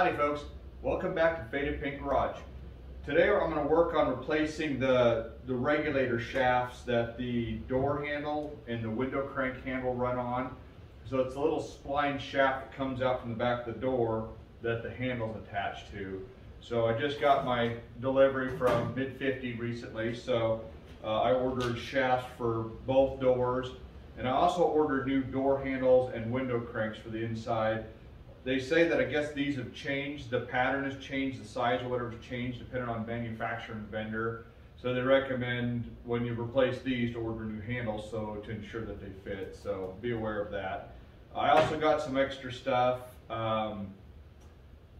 Howdy folks, welcome back to Faded Paint Garage. Today I'm going to work on replacing the, the regulator shafts that the door handle and the window crank handle run on. So it's a little spline shaft that comes out from the back of the door that the handle's attached to. So I just got my delivery from Mid 50 recently, so uh, I ordered shafts for both doors and I also ordered new door handles and window cranks for the inside they say that I guess these have changed, the pattern has changed, the size or whatever's changed depending on manufacturer and vendor. So they recommend when you replace these to order new handles so to ensure that they fit. So be aware of that. I also got some extra stuff. Um,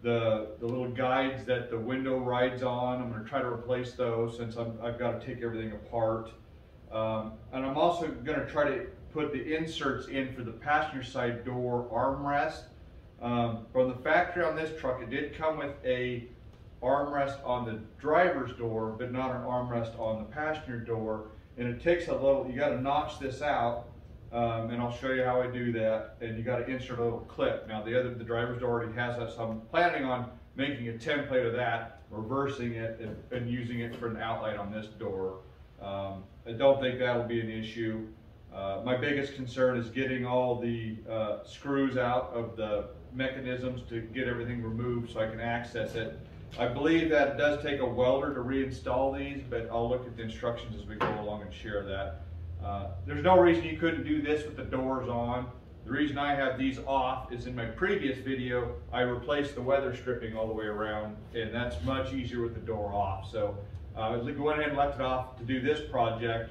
the, the little guides that the window rides on, I'm going to try to replace those since i have got to take everything apart. Um, and I'm also going to try to put the inserts in for the passenger side door armrest. Um, from the factory on this truck, it did come with a armrest on the driver's door, but not an armrest on the passenger door. And it takes a little, you gotta notch this out, um, and I'll show you how I do that. And you gotta insert a little clip. Now the other, the driver's door already has that, so I'm planning on making a template of that, reversing it, and, and using it for an outlet on this door. Um, I don't think that'll be an issue. Uh, my biggest concern is getting all the uh, screws out of the mechanisms to get everything removed so I can access it. I believe that it does take a welder to reinstall these, but I'll look at the instructions as we go along and share that. Uh, there's no reason you couldn't do this with the doors on. The reason I have these off is in my previous video, I replaced the weather stripping all the way around, and that's much easier with the door off. So uh, I went ahead and left it off to do this project,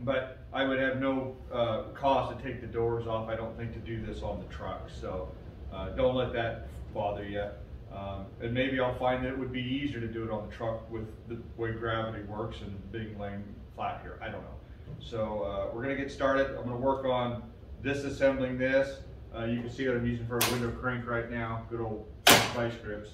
but I would have no uh, to take the doors off, I don't think, to do this on the truck. So uh, don't let that bother you. Um, and maybe I'll find that it would be easier to do it on the truck with the way gravity works and being laying flat here. I don't know. So uh, we're gonna get started. I'm gonna work on disassembling this. Uh, you can see what I'm using for a window crank right now, good old vice grips.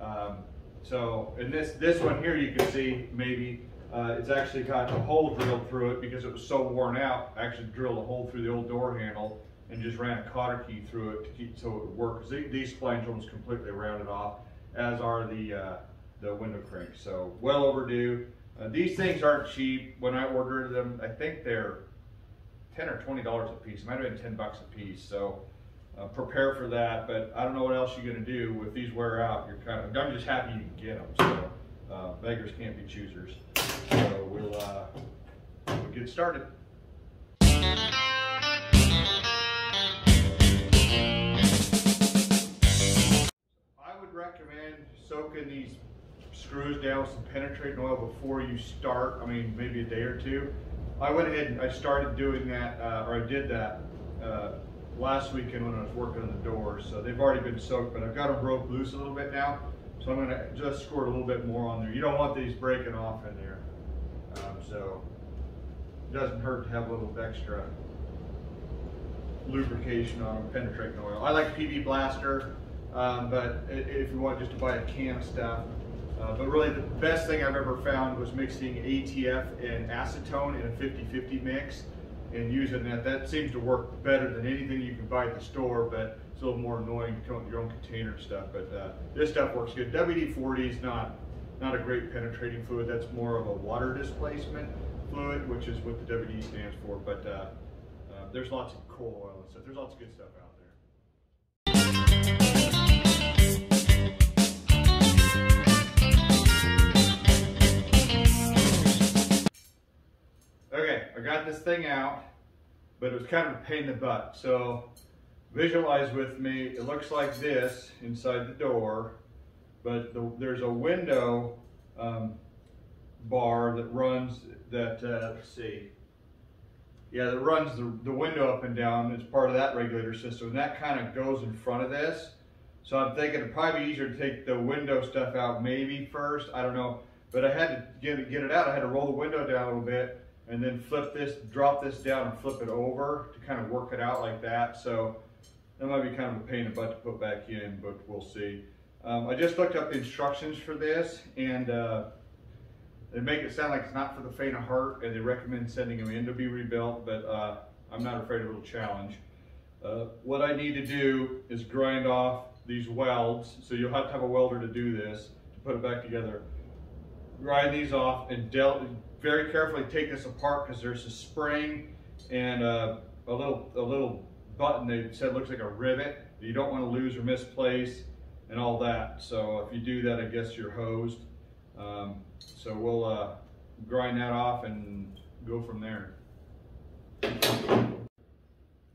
Um, so, in this, this one here you can see maybe uh, it's actually got a hole drilled through it because it was so worn out. I actually drilled a hole through the old door handle and just ran a cotter key through it to keep so it would work. Because these splines almost completely rounded off, as are the uh, the window cranks. So well overdue. Uh, these things aren't cheap. When I ordered them, I think they're ten or twenty dollars a piece. It might have been ten bucks a piece. So uh, prepare for that. But I don't know what else you're gonna do if these wear out. You're kind of. I'm just happy you can get them. So uh, beggars can't be choosers. So we'll uh, we'll get started. Soaking these screws down with some penetrating oil before you start, I mean, maybe a day or two. I went ahead and I started doing that, uh, or I did that uh, last weekend when I was working on the doors. So they've already been soaked, but I've got them broke loose a little bit now. So I'm gonna just squirt a little bit more on there. You don't want these breaking off in there. Um, so it doesn't hurt to have a little extra lubrication on them, penetrating oil. I like PB Blaster. Um, but if you want just to buy a can of stuff. Uh, but really the best thing I've ever found was mixing ATF and acetone in a 50-50 mix and using that. That seems to work better than anything you can buy at the store, but it's a little more annoying to come with your own container stuff. But uh, this stuff works good. WD-40 is not, not a great penetrating fluid. That's more of a water displacement fluid, which is what the WD stands for. But uh, uh, there's lots of coal oil and stuff. There's lots of good stuff out there. Got this thing out, but it was kind of a pain in the butt. So visualize with me, it looks like this inside the door, but the, there's a window um, bar that runs that, uh, let's see, yeah, that runs the, the window up and down. It's part of that regulator system, and that kind of goes in front of this. So I'm thinking it'd probably be easier to take the window stuff out maybe first, I don't know. But I had to get it, get it out. I had to roll the window down a little bit and then flip this, drop this down and flip it over to kind of work it out like that. So that might be kind of a pain in the butt to put back in, but we'll see. Um, I just looked up the instructions for this and uh, they make it sound like it's not for the faint of heart and they recommend sending them in to be rebuilt, but uh, I'm not afraid of a little challenge. Uh, what I need to do is grind off these welds, so you'll have to have a welder to do this, to put it back together. Grind these off and very carefully take this apart because there's a spring and uh, a little a little button they said looks like a rivet that you don't want to lose or misplace and all that. So if you do that, I guess you're hosed. Um, so we'll uh, grind that off and go from there.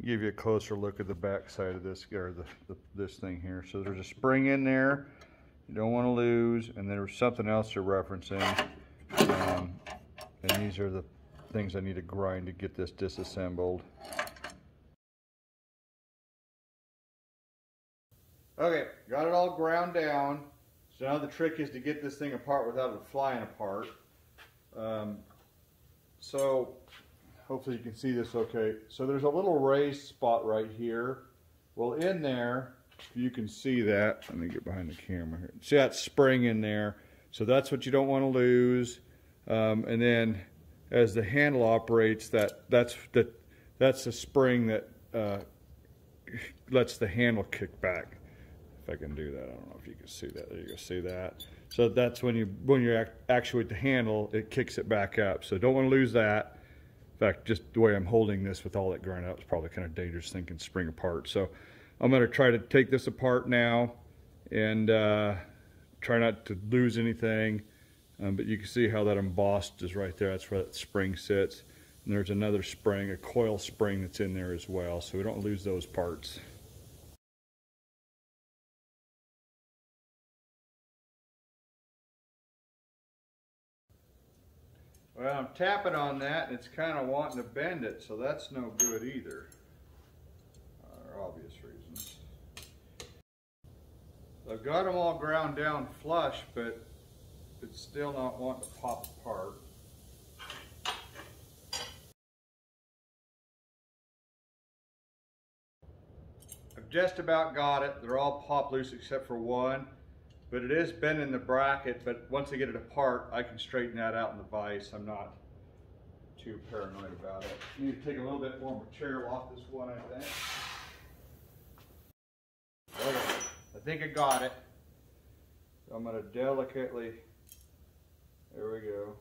Give you a closer look at the back side of this or the, the, this thing here. So there's a spring in there you don't want to lose, and there's something else you're referencing. Um, and these are the things I need to grind to get this disassembled. Okay, got it all ground down. So now the trick is to get this thing apart without it flying apart. Um, so hopefully you can see this okay. So there's a little raised spot right here. Well, in there, you can see that. Let me get behind the camera here. See that spring in there. So that's what you don't want to lose. Um, and then as the handle operates, that that's the that's the spring that uh, lets the handle kick back. If I can do that, I don't know if you can see that. There you go, see that. So that's when you when you actuate the handle, it kicks it back up. So don't want to lose that. Fact, just the way I'm holding this with all that grind out is probably kind of dangerous thinking spring apart. So I'm going to try to take this apart now and uh, try not to lose anything. Um, but you can see how that embossed is right there. That's where that spring sits. And there's another spring, a coil spring that's in there as well. So we don't lose those parts. Well, I'm tapping on that and it's kind of wanting to bend it, so that's no good either, for obvious reasons. I've got them all ground down flush, but it's still not wanting to pop apart. I've just about got it. They're all pop loose except for one. But it is bent in the bracket, but once I get it apart, I can straighten that out in the vise. I'm not too paranoid about it. I need to take a little bit more material off this one, I think. Okay, I think I got it. So I'm gonna delicately, there we go.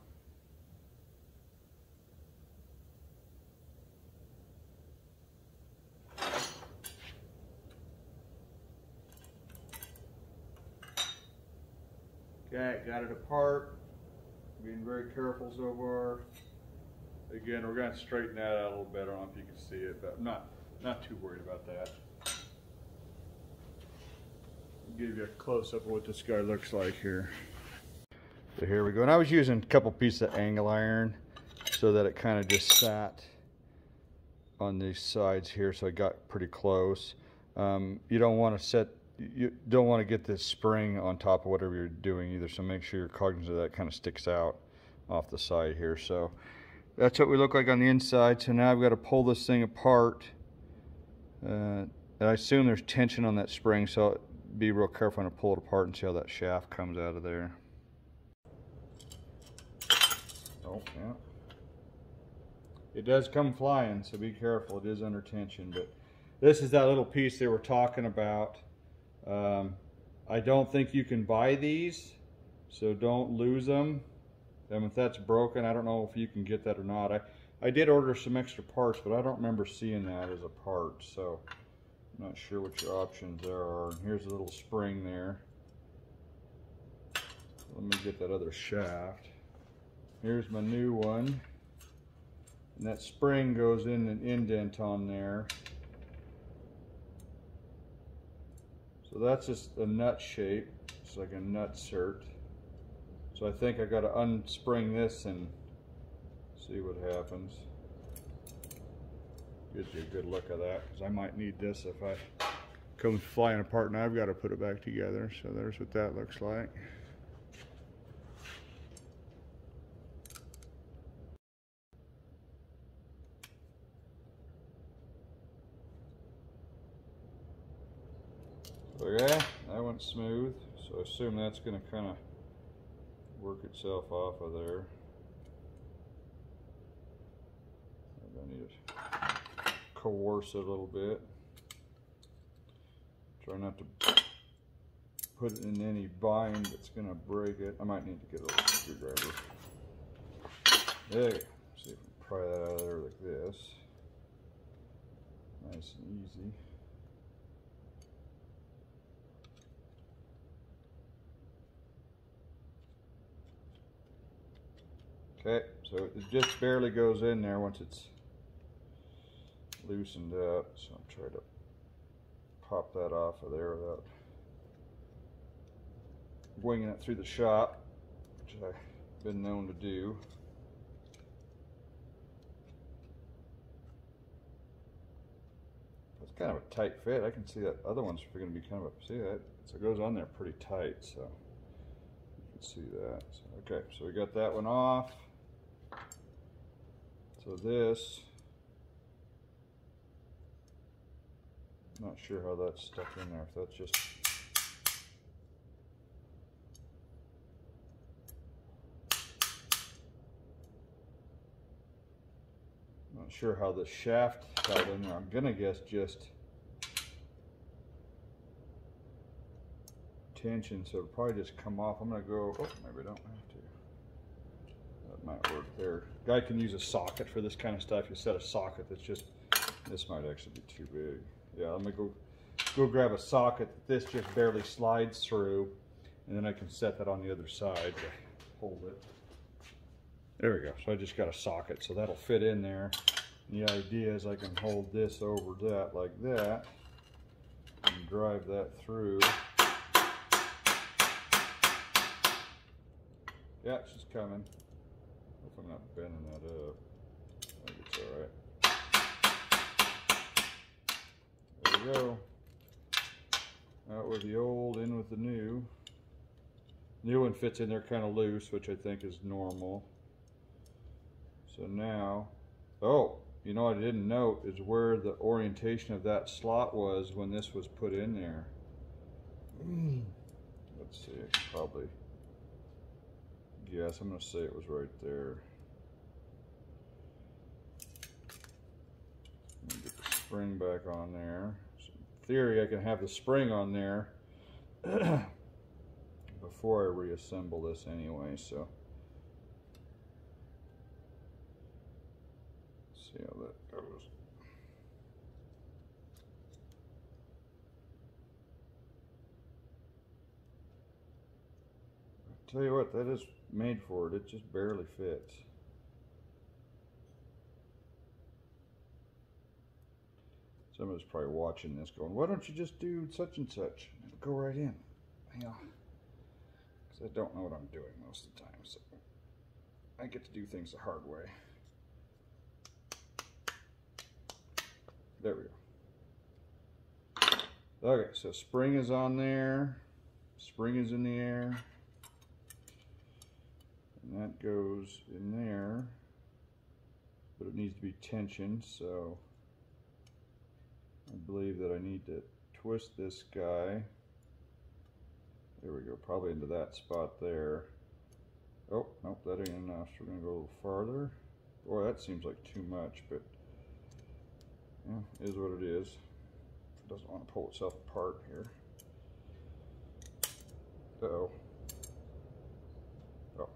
Okay, got it apart. Being very careful so far. Again, we're going to straighten that out a little bit. I don't know if you can see it, but I'm not, not too worried about that. I'll give you a close-up of what this guy looks like here. So here we go. And I was using a couple pieces of angle iron so that it kind of just sat on these sides here so I got pretty close. Um, you don't want to set you don't want to get this spring on top of whatever you're doing either, so make sure you're cognizant of that kind of sticks out off the side here. So that's what we look like on the inside. So now I've got to pull this thing apart. Uh, I assume there's tension on that spring, so be real careful when I pull it apart and see how that shaft comes out of there. Oh, yeah. It does come flying, so be careful. It is under tension, but this is that little piece they were talking about. Um, I don't think you can buy these, so don't lose them. And if that's broken, I don't know if you can get that or not. I, I did order some extra parts, but I don't remember seeing that as a part, so I'm not sure what your options are. Here's a little spring there. Let me get that other shaft. Here's my new one. And that spring goes in an indent on there. So that's just a nut shape. It's like a nut cert. So I think I got to unspring this and see what happens. Gives you a good look of that because I might need this if I comes flying apart and I've got to put it back together. So there's what that looks like. Okay, that went smooth. So I assume that's going to kind of work itself off of there. I need to coerce it a little bit. Try not to put it in any bind that's gonna break it. I might need to get a little screwdriver. There. See if we pry that out of there like this. Nice and easy. Okay, so it just barely goes in there once it's loosened up. So I'm trying to pop that off of there without winging it through the shop, which I've been known to do. It's kind of a tight fit. I can see that other ones are going to be kind of a, see that? So it goes on there pretty tight, so you can see that. So, okay, so we got that one off. So this, not sure how that's stuck in there, if that's just Not sure how the shaft got in there. I'm gonna guess just tension, so it'll probably just come off. I'm gonna go, oh, maybe I don't have to. Might work there. Guy can use a socket for this kind of stuff. You set a socket that's just, this might actually be too big. Yeah, let me go, go grab a socket that this just barely slides through, and then I can set that on the other side to hold it. There we go. So I just got a socket, so that'll fit in there. And the idea is I can hold this over that like that and drive that through. Yeah, she's coming. I'm not bending that up. I think it's all right. There we go. Out with the old, in with the new. New one fits in there kind of loose, which I think is normal. So now, oh, you know what I didn't note is where the orientation of that slot was when this was put in there. Mm. Let's see, probably yes, I'm going to say it was right there. Get the spring back on there. So in theory, I can have the spring on there before I reassemble this anyway, so. see how that goes. Tell you what, that is made for it. It just barely fits. Somebody's probably watching this going, why don't you just do such and such? It'll go right in. Yeah. Because I don't know what I'm doing most of the time, so I get to do things the hard way. There we go. Okay, so spring is on there. Spring is in the air. And that goes in there. But it needs to be tensioned, so I believe that I need to twist this guy. There we go, probably into that spot there. Oh, nope, that ain't enough. So we're gonna go a little farther. Boy, that seems like too much, but yeah, is what it is. It doesn't want to pull itself apart here. Uh oh. Oh.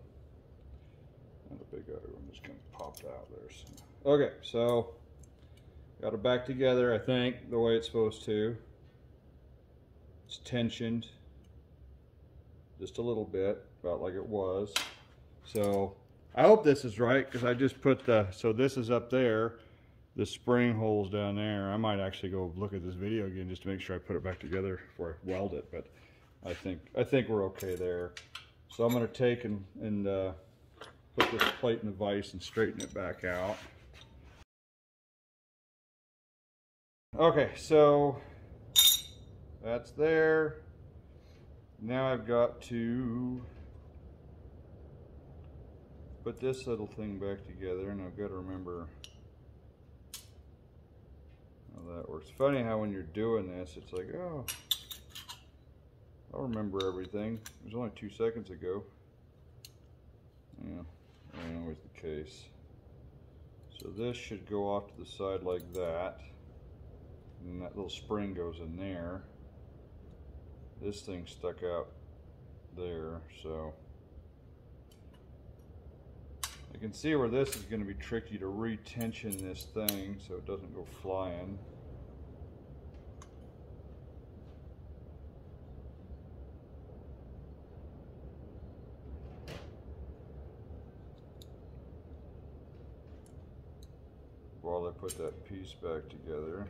And a big other one just kind of popped out there. So. Okay, so got it back together, I think, the way it's supposed to. It's tensioned just a little bit, about like it was. So I hope this is right because I just put the, so this is up there the spring holes down there. I might actually go look at this video again just to make sure I put it back together before I weld it, but I think I think we're okay there. So I'm going to take and, and uh, put this plate in the vise and straighten it back out. Okay, so that's there. Now I've got to put this little thing back together and I've got to remember how that works. Funny how when you're doing this, it's like, oh, I'll remember everything. It was only two seconds ago. Yeah, ain't always the case. So this should go off to the side like that. And that little spring goes in there. this thing stuck out there, so. I can see where this is gonna be tricky to retension this thing so it doesn't go flying. While I put that piece back together.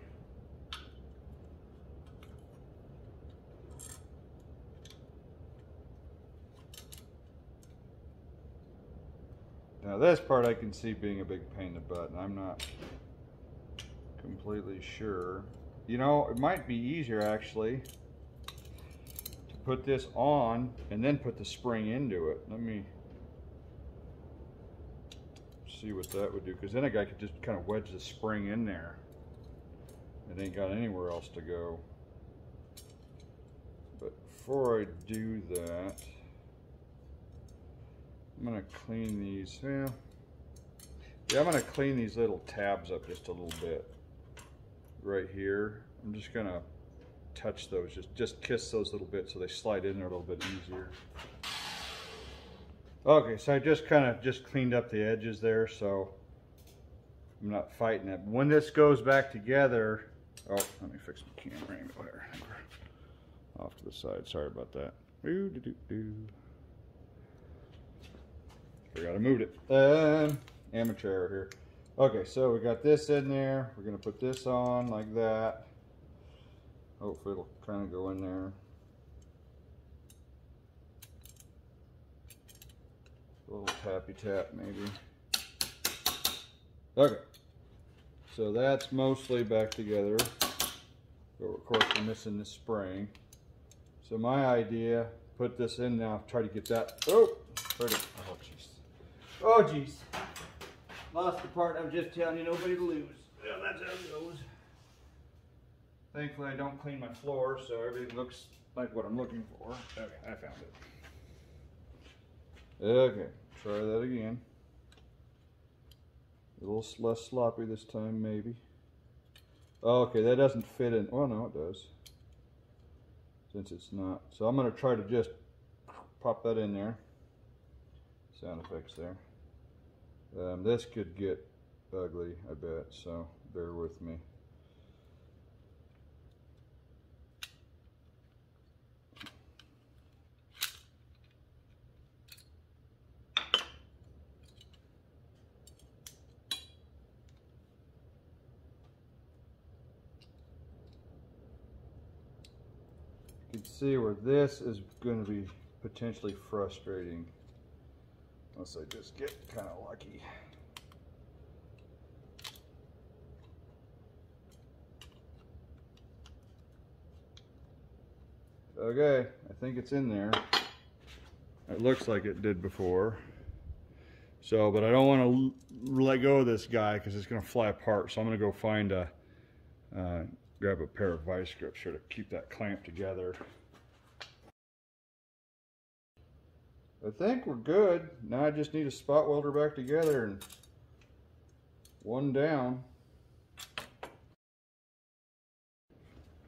Now this part I can see being a big pain in the butt, and I'm not completely sure. You know, it might be easier actually to put this on and then put the spring into it. Let me see what that would do, because then a guy could just kind of wedge the spring in there. It ain't got anywhere else to go. But before I do that, I'm gonna clean these, yeah. Yeah, I'm gonna clean these little tabs up just a little bit. Right here. I'm just gonna touch those, just, just kiss those little bits so they slide in there a little bit easier. Okay, so I just kind of just cleaned up the edges there, so I'm not fighting it. When this goes back together, oh, let me fix my camera angle here. Off to the side, sorry about that. Ooh, doo, doo, doo. Forgot I moved it. Um, amateur here. Okay, so we got this in there. We're gonna put this on like that. Hopefully it'll kind of go in there. A little tappy tap maybe. Okay, so that's mostly back together. But of course we're missing the spring. So my idea, put this in now, try to get that, oh, try to, oh jeez. Lost the part I'm just telling you nobody to lose. Yeah, that's how it goes. Thankfully, I don't clean my floor, so everything looks like what I'm looking for. Okay, I found it. Okay, try that again. A little less sloppy this time, maybe. Okay, that doesn't fit in. Oh, no, it does. Since it's not. So I'm going to try to just pop that in there. Sound effects there. Um, this could get ugly, I bet, so bear with me. You can see where this is going to be potentially frustrating. Unless I just get kind of lucky. Okay, I think it's in there. It looks like it did before. So, but I don't want to let go of this guy because it's going to fly apart. So I'm going to go find a, uh, grab a pair of vice grips here to keep that clamp together. I think we're good. Now I just need a spot welder back together and one down.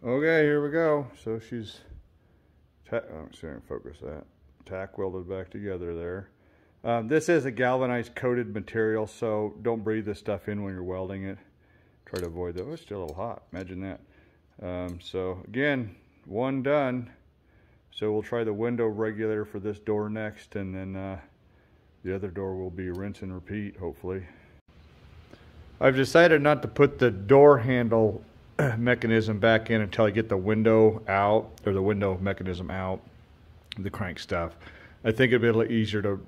Okay, here we go. So she's, ta oh, see if focus that. Tack welded back together there. Um, this is a galvanized coated material, so don't breathe this stuff in when you're welding it. Try to avoid that. Oh, it's still a little hot. Imagine that. Um, so again, one done. So we'll try the window regulator for this door next and then uh, the other door will be rinse and repeat hopefully. I've decided not to put the door handle mechanism back in until I get the window out or the window mechanism out, the crank stuff. I think it'd be a little easier to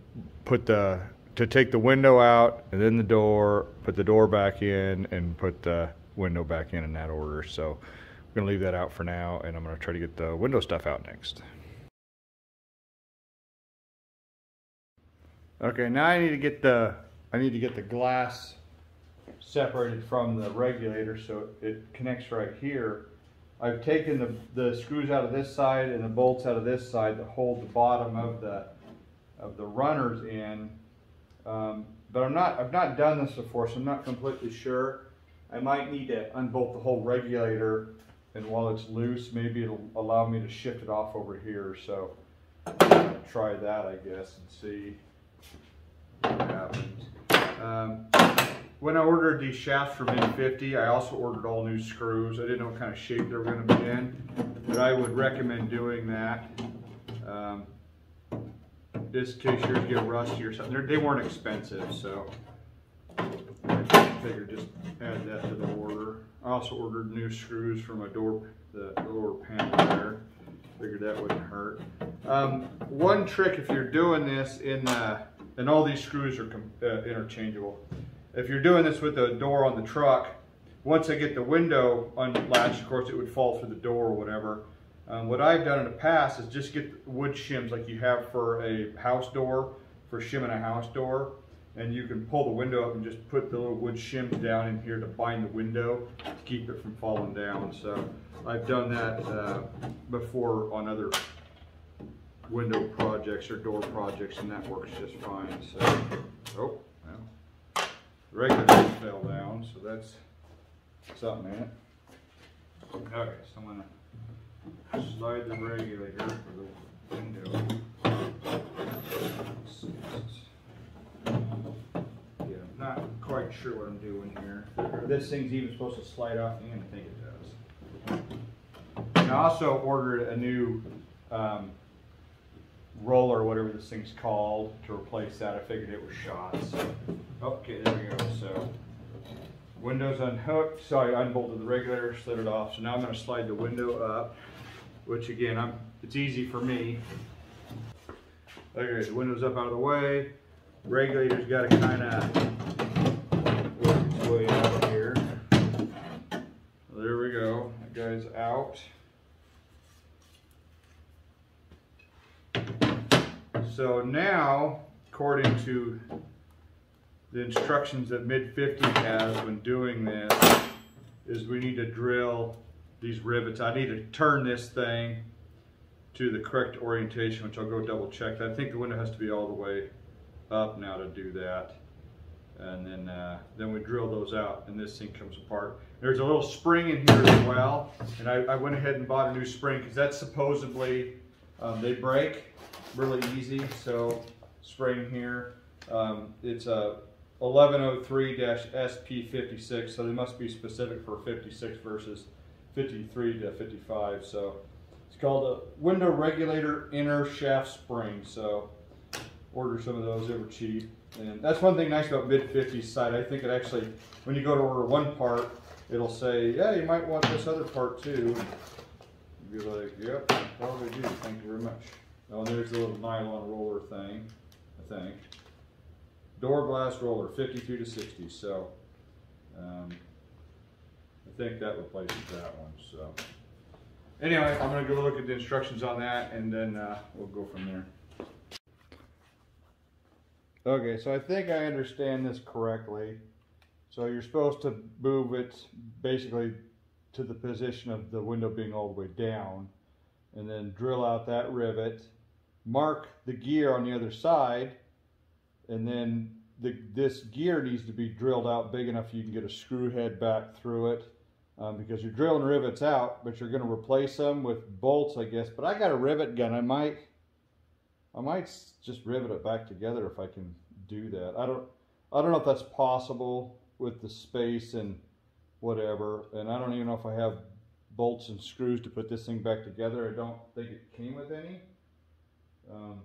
put the to take the window out and then the door, put the door back in and put the window back in in that order. So I'm gonna leave that out for now and I'm gonna try to get the window stuff out next. Okay, now I need to get the I need to get the glass separated from the regulator so it connects right here. I've taken the, the screws out of this side and the bolts out of this side to hold the bottom of the of the runners in. Um, but I'm not I've not done this before, so I'm not completely sure. I might need to unbolt the whole regulator and while it's loose, maybe it'll allow me to shift it off over here. So try that, I guess, and see happens. Um, when I ordered these shafts from Mid 50, I also ordered all new screws. I didn't know what kind of shape they were going to be in, but I would recommend doing that. Um, just in case yours get rusty or something. They're, they were not expensive, so I figured just add that to the order. I also ordered new screws for my door, the lower panel there. Figured that wouldn't hurt. Um, one trick if you're doing this in, uh, and all these screws are uh, interchangeable. If you're doing this with the door on the truck, once I get the window unlatched, of course it would fall through the door or whatever. Um, what I've done in the past is just get wood shims like you have for a house door, for shimming a house door. And you can pull the window up and just put the little wood shims down in here to bind the window to keep it from falling down. So I've done that uh, before on other window projects or door projects and that works just fine. So, oh, well, the regular fell down, so that's something in it. Okay, so I'm gonna slide the regulator for the window. Yeah, I'm not quite sure what I'm doing here. This thing's even supposed to slide off the end, I think it does. And I also ordered a new um, roller, whatever this thing's called, to replace that. I figured it was shot. So. Oh, okay, there we go. So windows unhooked. So I unbolted the regulator, slid it off. So now I'm going to slide the window up which again, I'm, it's easy for me. Okay, the window's up out of the way. Regulator's got to kind of work its way out here. There we go. That guy's out. So now, according to the instructions that Mid 50 has when doing this, is we need to drill these rivets. I need to turn this thing to the correct orientation, which I'll go double check. I think the window has to be all the way up now to do that. And then, uh, then we drill those out and this thing comes apart. There's a little spring in here as well. And I, I went ahead and bought a new spring because that's supposedly, um, they break really easy. So spring here, um, it's a 1103-SP56, so they must be specific for 56 versus 53 to 55. So it's called a window regulator inner shaft spring. So order some of those, they were cheap. And that's one thing nice about mid 50s side. I think it actually, when you go to order one part, it'll say, yeah, you might want this other part too. You'd be like, yep, probably do. Thank you very much. Oh, there's the little nylon roller thing, I think. Door glass roller, 53 to 60. So, um, I think that replaces that one, so. Anyway, I'm gonna go look at the instructions on that and then uh, we'll go from there. Okay, so I think I understand this correctly. So you're supposed to move it basically to the position of the window being all the way down and then drill out that rivet, mark the gear on the other side, and then the, this gear needs to be drilled out big enough you can get a screw head back through it um, because you're drilling rivets out, but you're going to replace them with bolts, I guess. But I got a rivet gun. I might, I might just rivet it back together if I can do that. I don't, I don't know if that's possible with the space and whatever. And I don't even know if I have bolts and screws to put this thing back together. I don't think it came with any, um,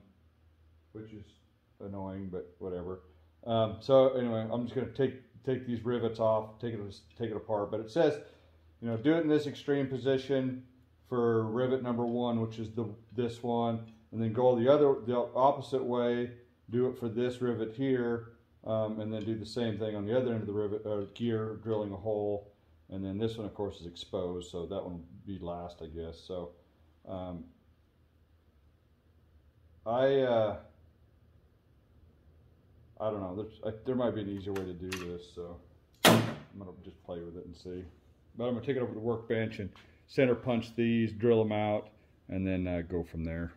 which is annoying, but whatever. Um, so anyway, I'm just going to take take these rivets off, take it take it apart. But it says you know, do it in this extreme position for rivet number one, which is the this one, and then go the other, the opposite way, do it for this rivet here, um, and then do the same thing on the other end of the rivet uh, gear, drilling a hole, and then this one, of course, is exposed, so that one will be last, I guess. So, um, I, uh, I don't know. I, there might be an easier way to do this, so I'm gonna just play with it and see. But I'm gonna take it over to the workbench and center punch these, drill them out, and then uh, go from there.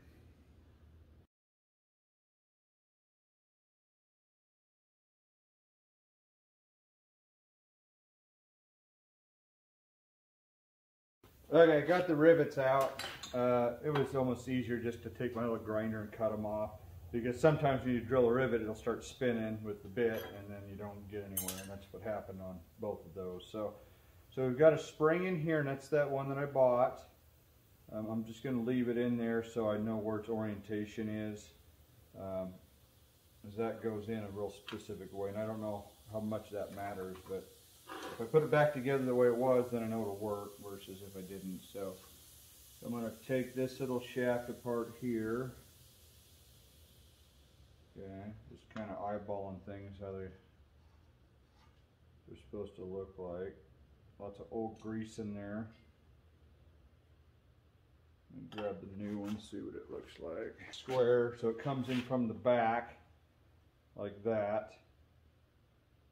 Okay, I got the rivets out. Uh, it was almost easier just to take my little grinder and cut them off because sometimes when you drill a rivet, it'll start spinning with the bit and then you don't get anywhere and that's what happened on both of those. So, so we've got a spring in here and that's that one that I bought. Um, I'm just going to leave it in there so I know where its orientation is. Um, as that goes in a real specific way and I don't know how much that matters but if I put it back together the way it was then I know it'll work versus if I didn't. So I'm going to take this little shaft apart here. Okay just kind of eyeballing things how they they're supposed to look like. Lots of old grease in there. And grab the new one see what it looks like. Square so it comes in from the back like that.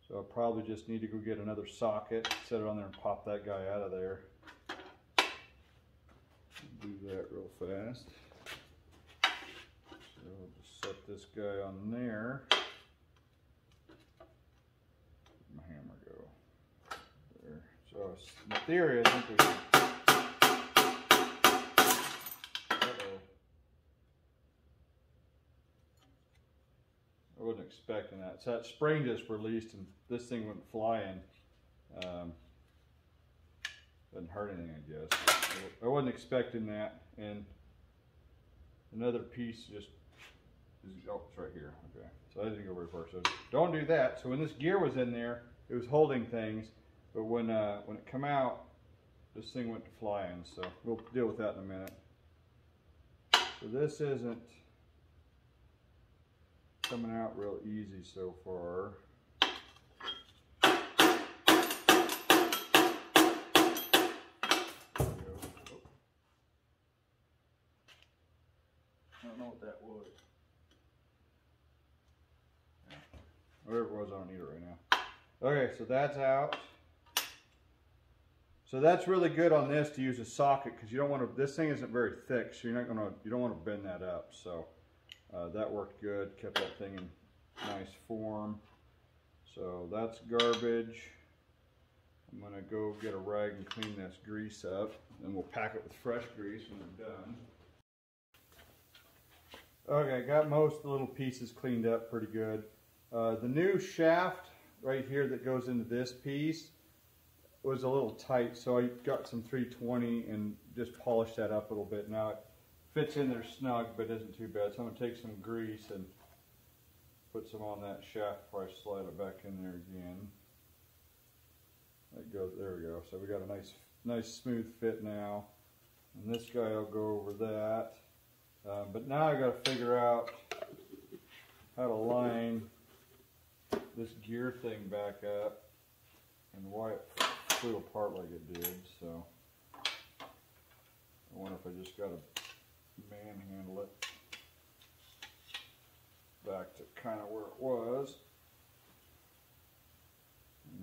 So I'll probably just need to go get another socket, set it on there and pop that guy out of there. Do that real fast. So I'll just set this guy on there. Where'd my hammer go? There. So my theory, I think we expecting that. So that spring just released and this thing went flying. Um, doesn't hurt anything, I guess. I wasn't expecting that. And another piece just, is, oh, it's right here. Okay. So I didn't go very far. So don't do that. So when this gear was in there, it was holding things. But when, uh, when it come out, this thing went to flying. So we'll deal with that in a minute. So this isn't coming out real easy so far. Oh. I don't know what that was. Whatever it was, I don't need it right now. Okay, so that's out. So that's really good on this to use a socket because you don't want to, this thing isn't very thick, so you're not going to, you don't want to bend that up. So uh, that worked good, kept that thing in nice form. So that's garbage. I'm gonna go get a rag and clean this grease up, and we'll pack it with fresh grease when we're done. Okay, got most the little pieces cleaned up pretty good. Uh, the new shaft right here that goes into this piece was a little tight, so I got some 320 and just polished that up a little bit. Now fits in there snug, but isn't too bad. So I'm gonna take some grease and put some on that shaft before I slide it back in there again. That goes, there we go. So we got a nice, nice smooth fit now. And this guy will go over that. Um, but now I got to figure out how to line this gear thing back up and why it flew apart like it did. So I wonder if I just got to manhandle it back to kind of where it was.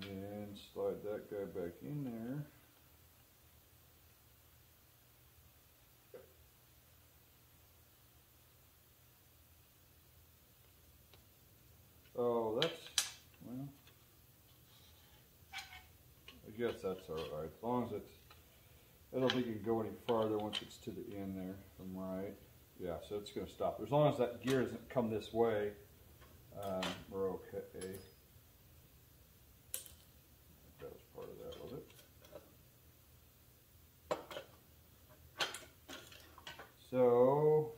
And then slide that guy back in there. Oh, that's, well, I guess that's alright, as long as it's I don't think it can go any farther once it's to the end there, I'm right. Yeah, so it's going to stop. As long as that gear doesn't come this way, um, we're okay. That was part of that, was it? So,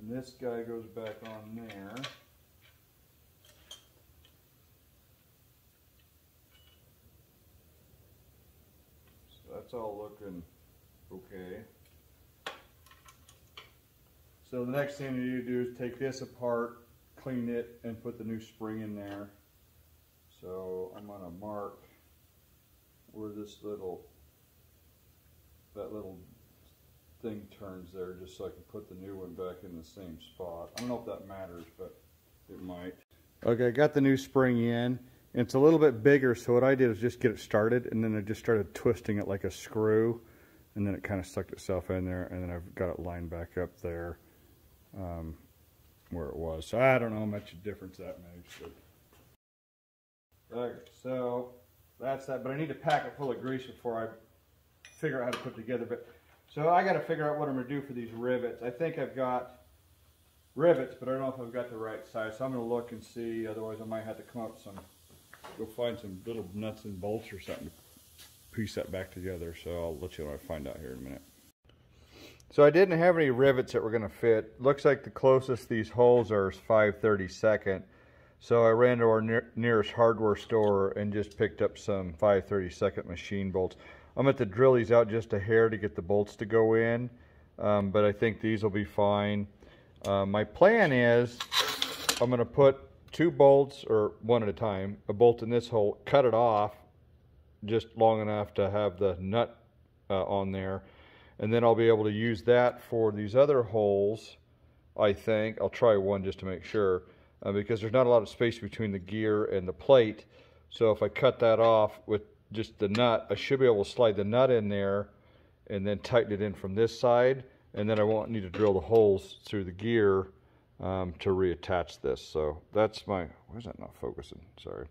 and this guy goes back on there. That's all looking okay. So the next thing you do is take this apart, clean it, and put the new spring in there. So I'm gonna mark where this little, that little thing turns there just so I can put the new one back in the same spot. I don't know if that matters, but it might. Okay, I got the new spring in. It's a little bit bigger, so what I did is just get it started, and then I just started twisting it like a screw, and then it kind of sucked itself in there, and then I've got it lined back up there um, where it was. So I don't know how much difference that makes. But. So that's that, but I need to pack it full of grease before I figure out how to put together. But so I got to figure out what I'm gonna do for these rivets. I think I've got rivets, but I don't know if I've got the right size. So I'm gonna look and see. Otherwise, I might have to come up with some, go find some little nuts and bolts or something to piece that back together. So I'll let you know I find out here in a minute. So I didn't have any rivets that were gonna fit. Looks like the closest these holes are is 532nd. So I ran to our near, nearest hardware store and just picked up some 532nd machine bolts. I'm going to drill these out just a hair to get the bolts to go in, um, but I think these will be fine. Uh, my plan is I'm going to put two bolts, or one at a time, a bolt in this hole, cut it off just long enough to have the nut uh, on there, and then I'll be able to use that for these other holes, I think. I'll try one just to make sure uh, because there's not a lot of space between the gear and the plate. So if I cut that off with just the nut, I should be able to slide the nut in there and then tighten it in from this side. And then I won't need to drill the holes through the gear um, to reattach this. So that's my, why is that not focusing? Sorry.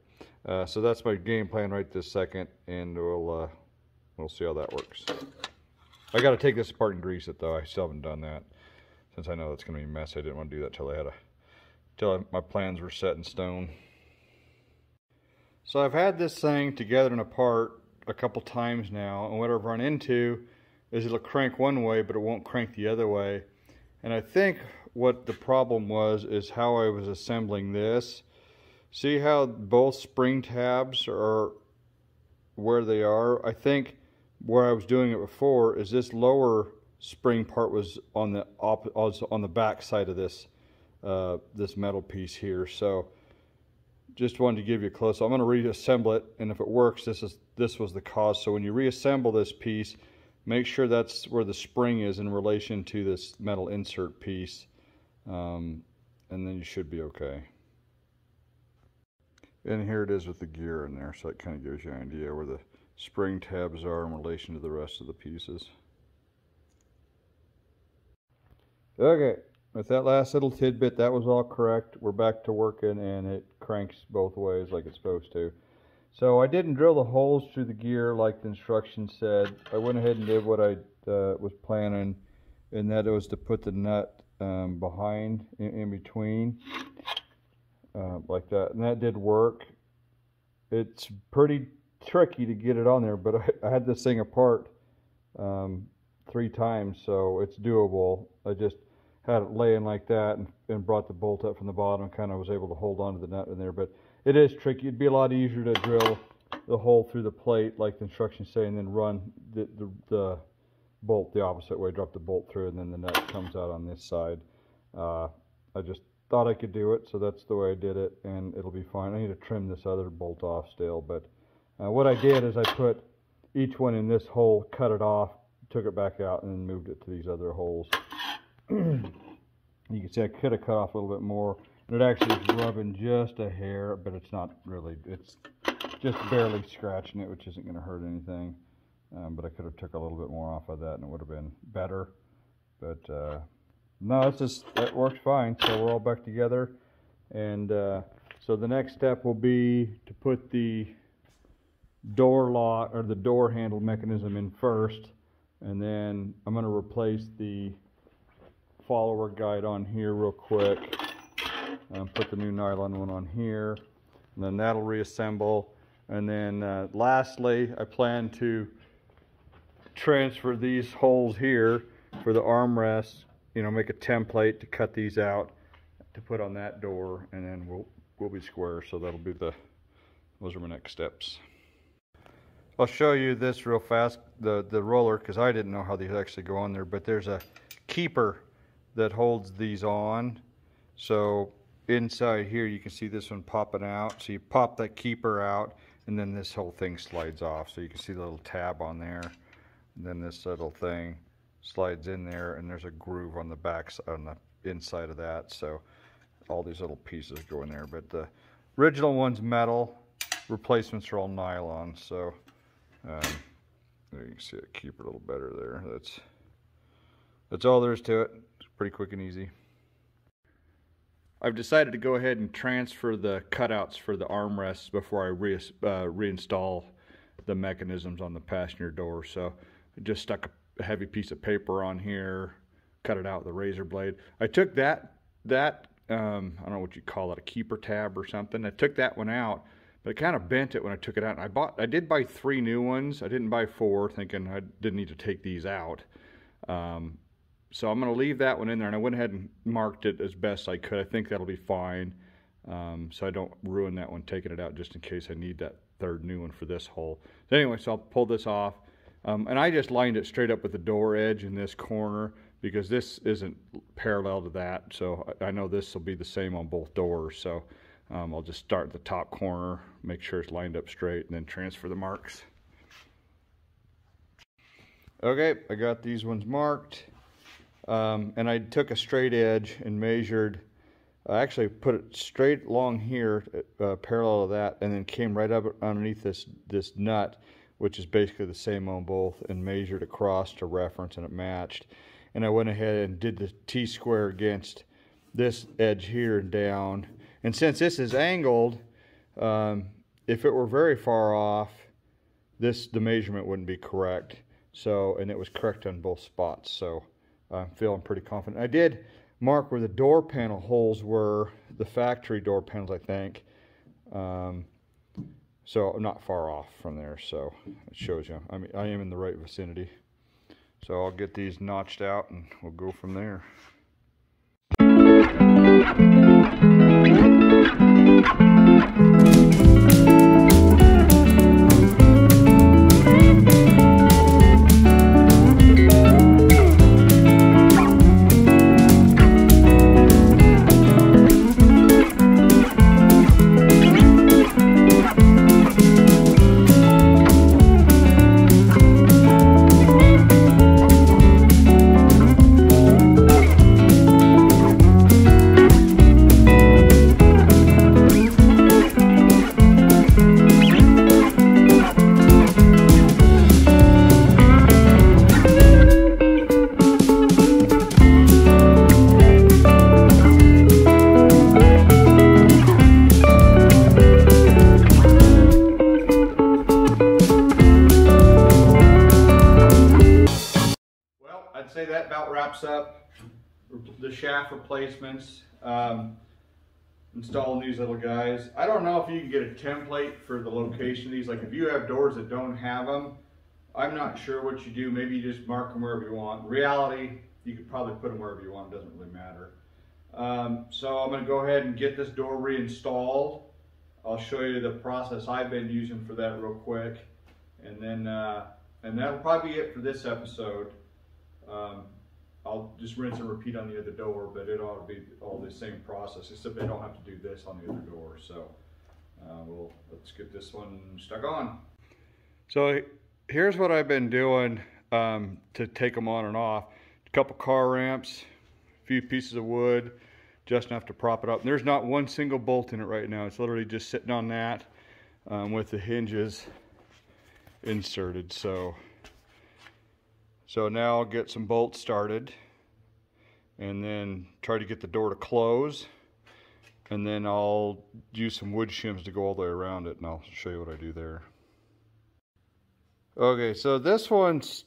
Uh, so that's my game plan right this second and we'll, uh, we'll see how that works. I got to take this apart and grease it though. I still haven't done that since I know that's going to be a mess. I didn't want to do that till I had a till my plans were set in stone. So I've had this thing together and apart a couple times now, and what I've run into is it'll crank one way, but it won't crank the other way. And I think what the problem was is how I was assembling this. See how both spring tabs are where they are? I think where I was doing it before is this lower spring part was on the op was on the back side of this uh, this metal piece here. So just wanted to give you a close. I'm going to reassemble it, and if it works, this is this was the cause. So when you reassemble this piece, make sure that's where the spring is in relation to this metal insert piece, um, and then you should be okay. And here it is with the gear in there, so it kind of gives you an idea where the spring tabs are in relation to the rest of the pieces. Okay, with that last little tidbit, that was all correct. We're back to working and it cranks both ways like it's supposed to. So I didn't drill the holes through the gear like the instructions said. I went ahead and did what I uh, was planning, and that was to put the nut um, behind, in, in between, uh, like that. And that did work. It's pretty tricky to get it on there, but I, I had this thing apart um, three times, so it's doable. I just had it laying like that and, and brought the bolt up from the bottom kind of was able to hold onto the nut in there but it is tricky it'd be a lot easier to drill the hole through the plate like the instructions say and then run the, the, the bolt the opposite way drop the bolt through and then the nut comes out on this side uh, I just thought I could do it so that's the way I did it and it'll be fine I need to trim this other bolt off still but uh, what I did is I put each one in this hole cut it off took it back out and then moved it to these other holes you can see I could have cut off a little bit more. And it actually is rubbing just a hair, but it's not really, it's just barely scratching it, which isn't going to hurt anything. Um, but I could have took a little bit more off of that and it would have been better. But uh, no, it's just, it works fine. So we're all back together. And uh, so the next step will be to put the door lock or the door handle mechanism in first. And then I'm going to replace the follower guide on here real quick. Um, put the new nylon one on here. And then that'll reassemble. And then uh, lastly, I plan to transfer these holes here for the armrests. You know, make a template to cut these out to put on that door. And then we'll, we'll be square. So that'll be the, those are my next steps. I'll show you this real fast, the, the roller, because I didn't know how these actually go on there, but there's a keeper that holds these on. So inside here, you can see this one popping out. So you pop that keeper out and then this whole thing slides off. So you can see the little tab on there. And then this little thing slides in there and there's a groove on the back, on the inside of that. So all these little pieces go in there. But the original one's metal, replacements are all nylon. So um, you can see it keep it a little better there. That's that's all there is to it it's pretty quick and easy. I've decided to go ahead and transfer the cutouts for the armrests before I re uh, reinstall the mechanisms on the passenger door. So just stuck a heavy piece of paper on here, cut it out with a razor blade. I took that, that um, I don't know what you call it, a keeper tab or something. I took that one out, but it kind of bent it when I took it out. And I bought, I did buy three new ones. I didn't buy four, thinking I didn't need to take these out. Um, so I'm going to leave that one in there, and I went ahead and marked it as best I could. I think that'll be fine, um, so I don't ruin that one taking it out just in case I need that third new one for this hole. So anyway, so I'll pull this off, um, and I just lined it straight up with the door edge in this corner because this isn't parallel to that, so I know this will be the same on both doors. So um, I'll just start at the top corner, make sure it's lined up straight, and then transfer the marks. Okay, I got these ones marked. Um, and I took a straight edge and measured, I actually put it straight along here, uh, parallel to that, and then came right up underneath this, this nut, which is basically the same on both, and measured across to reference, and it matched. And I went ahead and did the T-square against this edge here and down. And since this is angled, um, if it were very far off, this the measurement wouldn't be correct. So, and it was correct on both spots. So I'm feeling pretty confident. I did mark where the door panel holes were, the factory door panels, I think. Um, so I'm not far off from there, so it shows you. I mean, I am in the right vicinity. So I'll get these notched out and we'll go from there. Shaft replacements. Um, installing these little guys. I don't know if you can get a template for the location of these. Like if you have doors that don't have them, I'm not sure what you do. Maybe you just mark them wherever you want. Reality, you could probably put them wherever you want. It doesn't really matter. Um, so I'm going to go ahead and get this door reinstalled. I'll show you the process I've been using for that real quick. And then, uh, and that'll probably be it for this episode. Um, I'll just rinse and repeat on the other door, but it ought to be all the same process, except they don't have to do this on the other door. So uh, we'll, let's get this one stuck on. So here's what I've been doing um, to take them on and off. A couple car ramps, a few pieces of wood, just enough to prop it up. And there's not one single bolt in it right now. It's literally just sitting on that um, with the hinges inserted. So so now I'll get some bolts started and then try to get the door to close and then I'll use some wood shims to go all the way around it and I'll show you what I do there. Okay, so this one's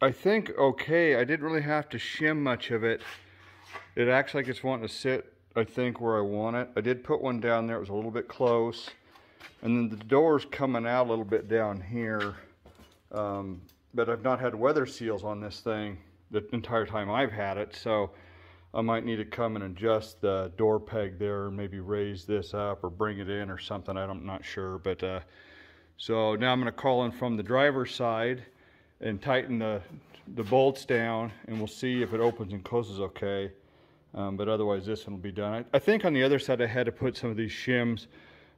I think okay. I didn't really have to shim much of it. It acts like it's wanting to sit, I think, where I want it. I did put one down there. It was a little bit close. And then the door's coming out a little bit down here. Um, but I've not had weather seals on this thing the entire time I've had it. So I might need to come and adjust the door peg there maybe raise this up or bring it in or something. I'm not sure. But uh, so now I'm going to call in from the driver's side and tighten the, the bolts down and we'll see if it opens and closes okay. Um, but otherwise this one will be done. I, I think on the other side I had to put some of these shims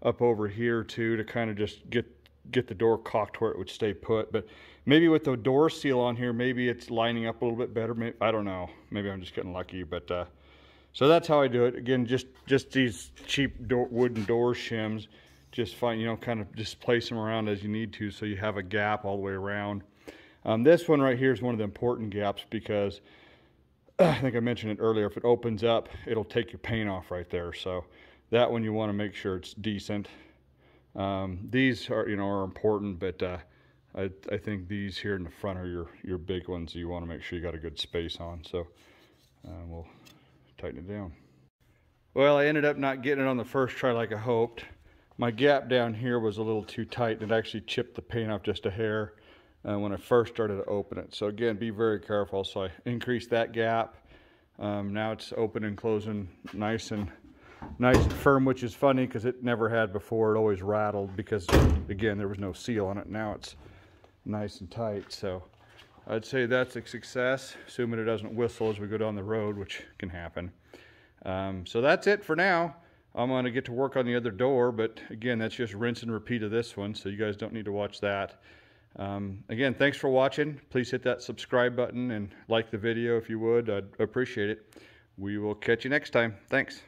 up over here too to kind of just get get the door cocked where it would stay put. But maybe with the door seal on here, maybe it's lining up a little bit better. Maybe, I don't know. Maybe I'm just getting lucky. But uh, so that's how I do it. Again, just just these cheap door, wooden door shims. Just find, you know, kind of just place them around as you need to so you have a gap all the way around. Um, this one right here is one of the important gaps because I think I mentioned it earlier. If it opens up, it'll take your paint off right there. So that one you want to make sure it's decent. Um, these are, you know, are important, but uh, I, I think these here in the front are your, your big ones you want to make sure you got a good space on. So uh, we'll tighten it down. Well, I ended up not getting it on the first try like I hoped. My gap down here was a little too tight and it actually chipped the paint off just a hair uh, when I first started to open it. So again, be very careful. So I increased that gap. Um, now it's open and closing nice and nice and firm, which is funny because it never had before. It always rattled because again, there was no seal on it. Now it's nice and tight. So I'd say that's a success, assuming it doesn't whistle as we go down the road, which can happen. Um, so that's it for now. I'm going to get to work on the other door, but again, that's just rinse and repeat of this one, so you guys don't need to watch that. Um, again, thanks for watching. Please hit that subscribe button and like the video if you would. I'd appreciate it. We will catch you next time. Thanks.